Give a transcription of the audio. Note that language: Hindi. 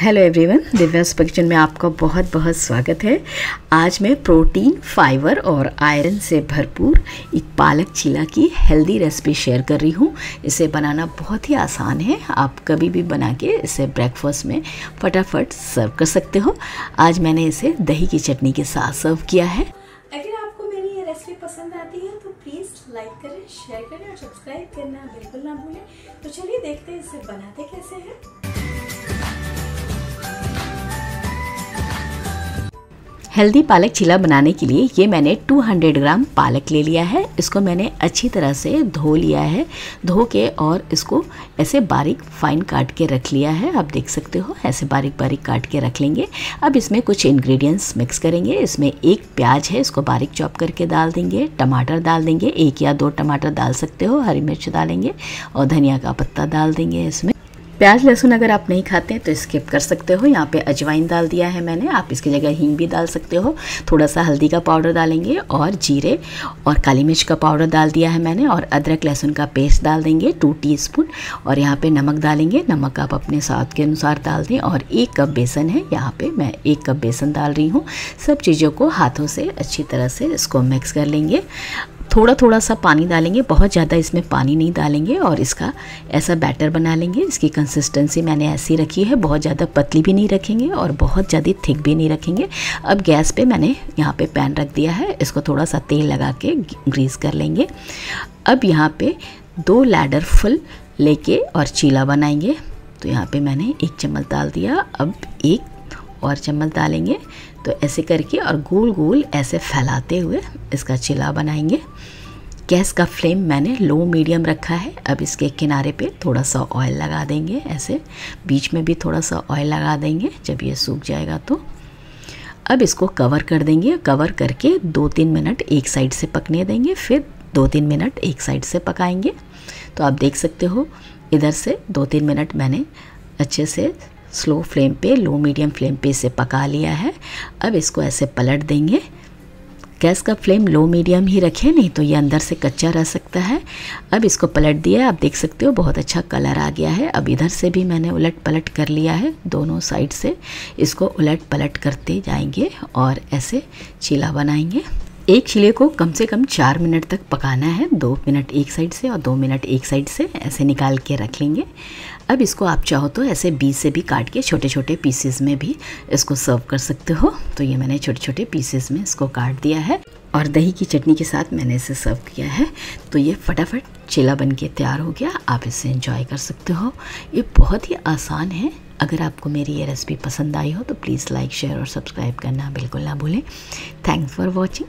हेलो एवरीवन दिव्यास किचन में आपका बहुत बहुत स्वागत है। आज मैं प्रोटीन फाइबर और आयरन से भरपूर एक पालक चीला की हेल्दी रेसिपी शेयर कर रही हूँ। इसे बनाना बहुत ही आसान है। आप कभी भी बना के इसे ब्रेकफास्ट में फटाफट सर्व कर सकते हो। आज मैंने इसे दही की चटनी के साथ सर्व किया है। अगर आपको मेरी ये रेसिपी पसंद आती है तो प्लीज़ लाइक करें शेयर करें और सब्सक्राइब करना बिल्कुल ना भूलें। तो चलिए देखते हैं इसे बनाते कैसे हैं। हेल्दी पालक चिला बनाने के लिए ये मैंने 200 ग्राम पालक ले लिया है। इसको मैंने अच्छी तरह से धो लिया है। धो के और इसको ऐसे बारीक फाइन काट के रख लिया है। आप देख सकते हो, ऐसे बारीक बारीक काट के रख लेंगे। अब इसमें कुछ इंग्रेडिएंट्स मिक्स करेंगे। इसमें एक प्याज है, इसको बारीक चॉप करके डाल देंगे। टमाटर डाल देंगे। एक या दो टमाटर डाल सकते हो, हरी मिर्च डालेंगे और धनिया का पत्ता डाल देंगे इसमें। प्याज लहसुन अगर आप नहीं खाते हैं तो स्किप कर सकते हो। यहाँ पे अजवाइन डाल दिया है मैंने। आप इसकी जगह हींग भी डाल सकते हो। थोड़ा सा हल्दी का पाउडर डालेंगे और जीरे और काली मिर्च का पाउडर डाल दिया है मैंने और अदरक लहसुन का पेस्ट डाल देंगे टू टीस्पून और यहाँ पे नमक डालेंगे। नमक आप अपने स्वाद के अनुसार डाल दें और एक कप बेसन है। यहाँ पर मैं एक कप बेसन डाल रही हूँ। सब चीज़ों को हाथों से अच्छी तरह से इसको मिक्स कर लेंगे। थोड़ा थोड़ा सा पानी डालेंगे, बहुत ज़्यादा इसमें पानी नहीं डालेंगे और इसका ऐसा बैटर बना लेंगे। इसकी कंसिस्टेंसी मैंने ऐसी रखी है, बहुत ज़्यादा पतली भी नहीं रखेंगे और बहुत ज़्यादा थिक भी नहीं रखेंगे। अब गैस पे मैंने यहाँ पे पैन रख दिया है, इसको थोड़ा सा तेल लगा के ग्रीस कर लेंगे। अब यहाँ पे दो लैडर फुल लेके और चीला बनाएँगे। तो यहाँ पे मैंने एक चम्मच डाल दिया। अब एक और चम्मच डालेंगे। तो ऐसे करके और गोल गोल ऐसे फैलाते हुए इसका चिला बनाएँगे। गैस का फ्लेम मैंने लो मीडियम रखा है। अब इसके किनारे पे थोड़ा सा ऑयल लगा देंगे ऐसे। बीच में भी थोड़ा सा ऑयल लगा देंगे जब ये सूख जाएगा तो। अब इसको कवर कर देंगे। कवर करके दो तीन मिनट एक साइड से पकने देंगे। फिर दो तीन मिनट एक साइड से पकाएँगे। तो आप देख सकते हो, इधर से दो तीन मिनट मैंने अच्छे से स्लो फ्लेम पे, लो मीडियम फ्लेम पे इसे पका लिया है। अब इसको ऐसे पलट देंगे। गैस का फ्लेम लो मीडियम ही रखें, नहीं तो ये अंदर से कच्चा रह सकता है। अब इसको पलट दिया आप देख सकते हो, बहुत अच्छा कलर आ गया है। अब इधर से भी मैंने उलट पलट कर लिया है, दोनों साइड से। इसको उलट पलट करते जाएँगे और ऐसे चीला बनाएँगे। एक चिले को कम से कम चार मिनट तक पकाना है। दो मिनट एक साइड से और दो मिनट एक साइड से ऐसे निकाल के रख लेंगे। अब इसको आप चाहो तो ऐसे बीज से भी काट के छोटे छोटे पीसेस में भी इसको सर्व कर सकते हो। तो ये मैंने छोटे छोटे पीसेस में इसको काट दिया है और दही की चटनी के साथ मैंने इसे सर्व किया है। तो ये फटाफट चिला बन के तैयार हो गया। आप इसे इंजॉय कर सकते हो। ये बहुत ही आसान है। अगर आपको मेरी ये रेसिपी पसंद आई हो तो प्लीज़ लाइक शेयर और सब्सक्राइब करना बिल्कुल ना भूलें। Thanks for watching